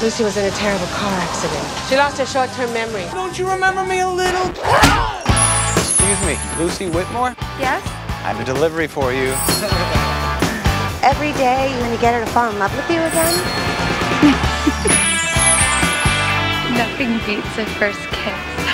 Lucy was in a terrible car accident. She lost her short-term memory. Don't you remember me a little? Excuse me, Lucy Whitmore? Yes? I have a delivery for you. Every day you're gonna get her to fall in love with you again? Nothing beats a first kiss.